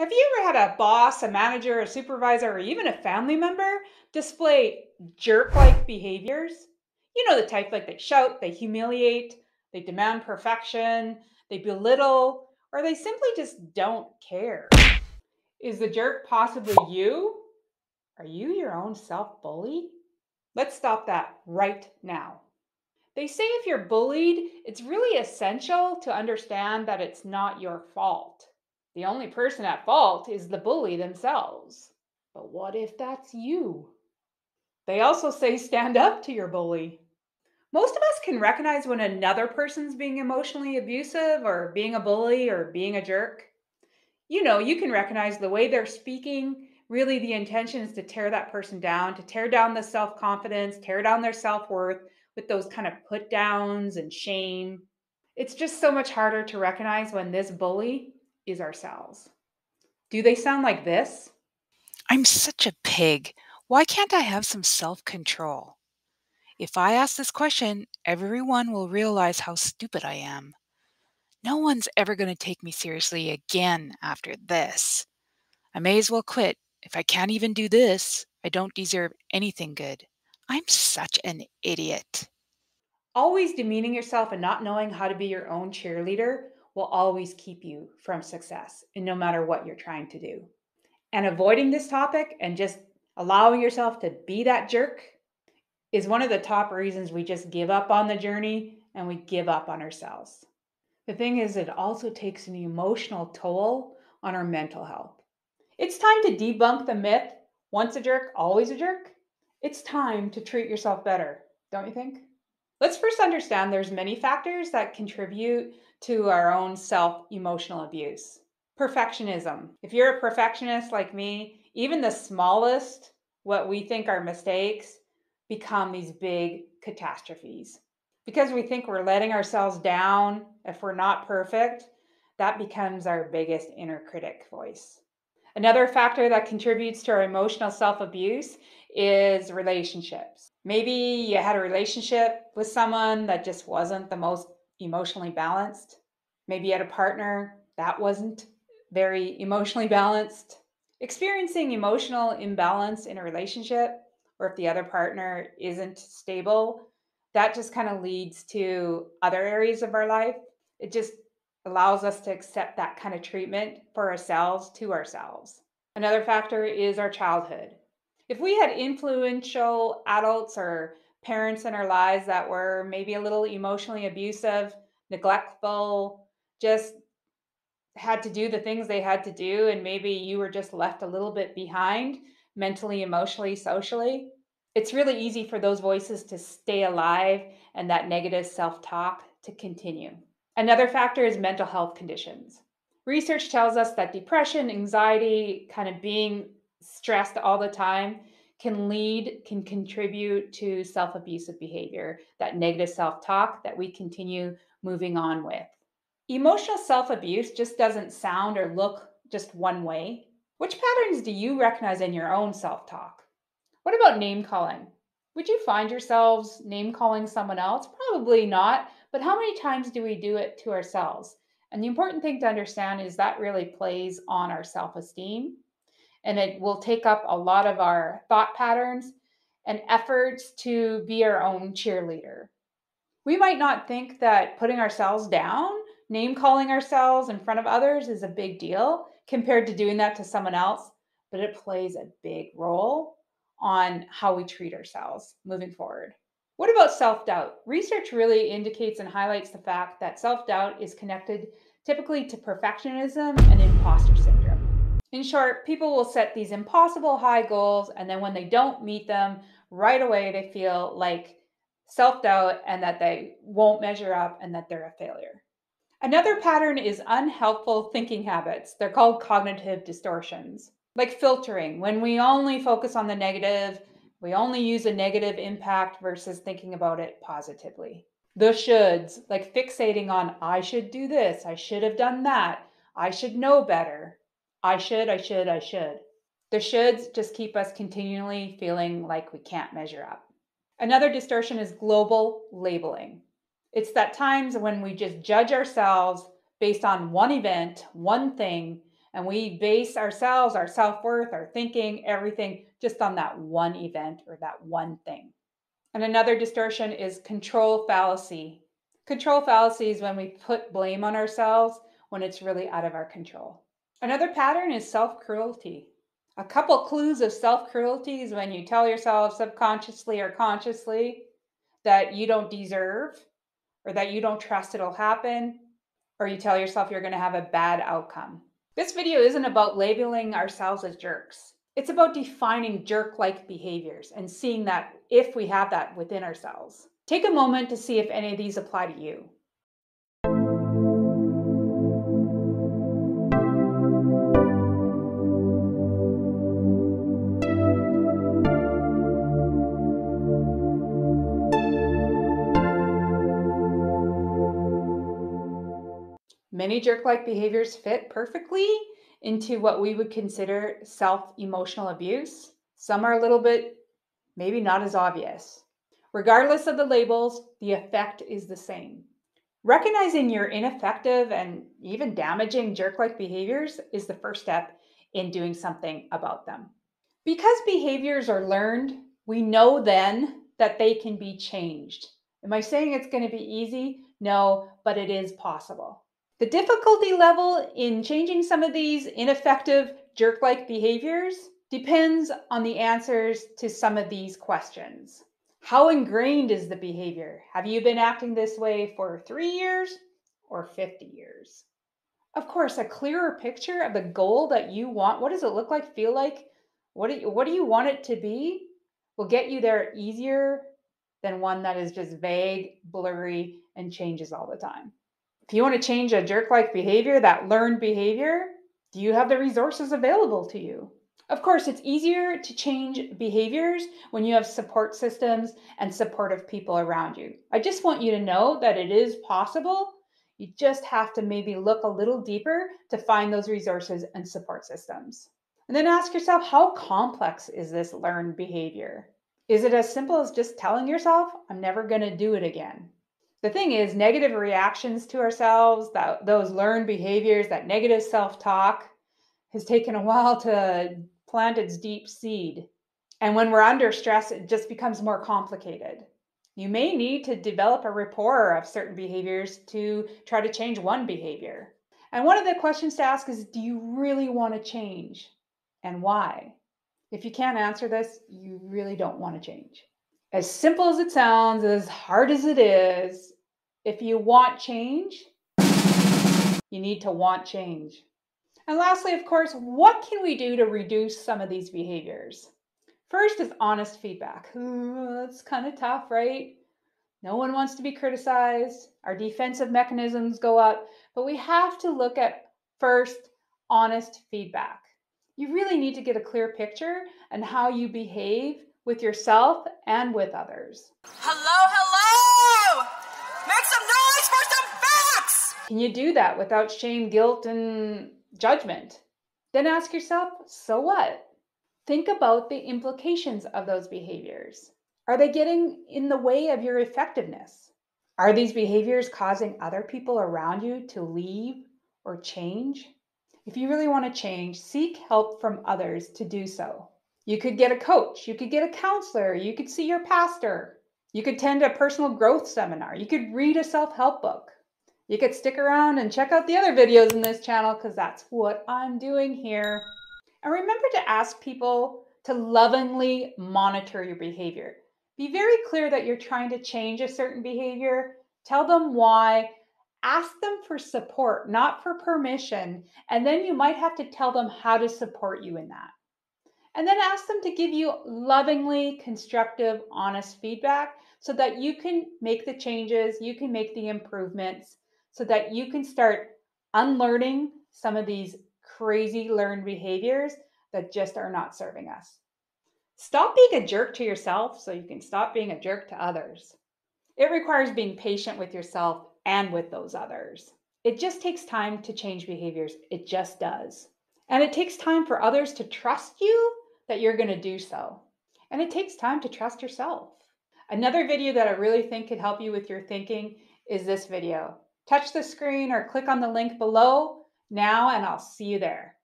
Have you ever had a boss, a manager, a supervisor, or even a family member display jerk like behaviors? You know, the type like they shout, they humiliate, they demand perfection, they belittle, or they simply just don't care. Is the jerk possibly you? Are you your own self bully? Let's stop that right now. They say if you're bullied, it's really essential to understand that it's not your fault. The only person at fault is the bully themselves. But what if that's you? They also say stand up to your bully. Most of us can recognize when another person's being emotionally abusive or being a bully or being a jerk. You know, you can recognize the way they're speaking. Really, the intention is to tear that person down, to tear down the self confidence, tear down their self worth with those kind of put downs and shame. It's just so much harder to recognize when this bully is ourselves. Do they sound like this? I'm such a pig. Why can't I have some self control? If I ask this question, everyone will realize how stupid I am. No one's ever going to take me seriously again after this. I may as well quit. If I can't even do this, I don't deserve anything good. I'm such an idiot. Always demeaning yourself and not knowing how to be your own cheerleader will always keep you from success, and no matter what you're trying to do. And avoiding this topic and just allowing yourself to be that jerk is one of the top reasons we just give up on the journey and we give up on ourselves. The thing is, it also takes an emotional toll on our mental health. It's time to debunk the myth once a jerk, always a jerk. It's time to treat yourself better, don't you think? Let's first understand there's many factors that contribute to our own self emotional abuse. Perfectionism. If you're a perfectionist like me, even the smallest, what we think are mistakes, become these big catastrophes. Because we think we're letting ourselves down if we're not perfect, that becomes our biggest inner critic voice. Another factor that contributes to our emotional self abuse is relationships. Maybe you had a relationship with someone that just wasn't the most emotionally balanced. Maybe you had a partner that wasn't very emotionally balanced. Experiencing emotional imbalance in a relationship, or if the other partner isn't stable, that just kind of leads to other areas of our life. It just allows us to accept that kind of treatment for ourselves to ourselves. Another factor is our childhood. If we had influential adults or parents in our lives that were maybe a little emotionally abusive, neglectful, just had to do the things they had to do, and maybe you were just left a little bit behind mentally, emotionally, socially, it's really easy for those voices to stay alive and that negative self talk to continue. Another factor is mental health conditions. Research tells us that depression, anxiety, kind of being stressed all the time can lead, can contribute to self abusive behavior, that negative self talk that we continue moving on with. Emotional self abuse just doesn't sound or look just one way. Which patterns do you recognize in your own self talk? What about name calling? Would you find yourselves name calling someone else? Probably not, but how many times do we do it to ourselves? And the important thing to understand is that really plays on our self esteem and it will take up a lot of our thought patterns and efforts to be our own cheerleader. We might not think that putting ourselves down, name calling ourselves in front of others is a big deal compared to doing that to someone else, but it plays a big role on how we treat ourselves moving forward. What about self doubt? Research really indicates and highlights the fact that self doubt is connected typically to perfectionism and imposter syndrome. In short, people will set these impossible high goals, and then when they don't meet them, right away they feel like self doubt and that they won't measure up and that they're a failure. Another pattern is unhelpful thinking habits. They're called cognitive distortions, like filtering. When we only focus on the negative, we only use a negative impact versus thinking about it positively. The shoulds, like fixating on, I should do this, I should have done that, I should know better. I should, I should, I should. The shoulds just keep us continually feeling like we can't measure up. Another distortion is global labeling. It's that times when we just judge ourselves based on one event, one thing, And we base ourselves, our self worth, our thinking, everything just on that one event or that one thing. And another distortion is control fallacy. Control fallacy is when we put blame on ourselves when it's really out of our control. Another pattern is self cruelty. A couple clues of self cruelty is when you tell yourself subconsciously or consciously that you don't deserve or that you don't trust it'll happen, or you tell yourself you're going to have a bad outcome. This video isn't about labeling ourselves as jerks. It's about defining jerk like behaviors and seeing that if we have that within ourselves. Take a moment to see if any of these apply to you. Many jerk like behaviors fit perfectly into what we would consider self emotional abuse. Some are a little bit maybe not as obvious. Regardless of the labels, the effect is the same. Recognizing your ineffective and even damaging jerk like behaviors is the first step in doing something about them. Because behaviors are learned, we know then that they can be changed. Am I saying it's going to be easy? No, but it is possible. The difficulty level in changing some of these ineffective jerk like behaviors depends on the answers to some of these questions. How ingrained is the behavior? Have you been acting this way for three years or 50 years? Of course, a clearer picture of the goal that you want, what does it look like, feel like? What do you, what do you want it to be? Will get you there easier than one that is just vague, blurry, and changes all the time. If you want to change a jerk like behavior, that learned behavior, do you have the resources available to you? Of course, it's easier to change behaviors when you have support systems and supportive people around you. I just want you to know that it is possible. You just have to maybe look a little deeper to find those resources and support systems. And then ask yourself how complex is this learned behavior? Is it as simple as just telling yourself, I'm never going to do it again? The thing is negative reactions to ourselves that those learned behaviors that negative self-talk has taken a while to plant its deep seed. And when we're under stress it just becomes more complicated. You may need to develop a rapport of certain behaviors to try to change one behavior. And one of the questions to ask is do you really want to change? And why? If you can't answer this you really don't want to change as simple as it sounds, as hard as it is, if you want change, you need to want change. And lastly, of course, what can we do to reduce some of these behaviors? First is honest feedback. That's kind of tough, right? No one wants to be criticized. Our defensive mechanisms go up, but we have to look at first honest feedback. You really need to get a clear picture on how you behave with yourself and with others. Hello, hello! Make some noise for some facts! Can you do that without shame, guilt, and judgment? Then ask yourself, so what? Think about the implications of those behaviors. Are they getting in the way of your effectiveness? Are these behaviors causing other people around you to leave or change? If you really want to change, seek help from others to do so. You could get a coach, you could get a counselor, you could see your pastor, you could attend a personal growth seminar, you could read a self help book. You could stick around and check out the other videos in this channel because that's what I'm doing here. And remember to ask people to lovingly monitor your behavior. Be very clear that you're trying to change a certain behavior. Tell them why. Ask them for support, not for permission. And then you might have to tell them how to support you in that. And then ask them to give you lovingly constructive, honest feedback so that you can make the changes, you can make the improvements, so that you can start unlearning some of these crazy learned behaviors that just are not serving us. Stop being a jerk to yourself so you can stop being a jerk to others. It requires being patient with yourself and with those others. It just takes time to change behaviors. It just does. And it takes time for others to trust you that you're going to do so. And it takes time to trust yourself. Another video that I really think could help you with your thinking is this video. Touch the screen or click on the link below now, and I'll see you there.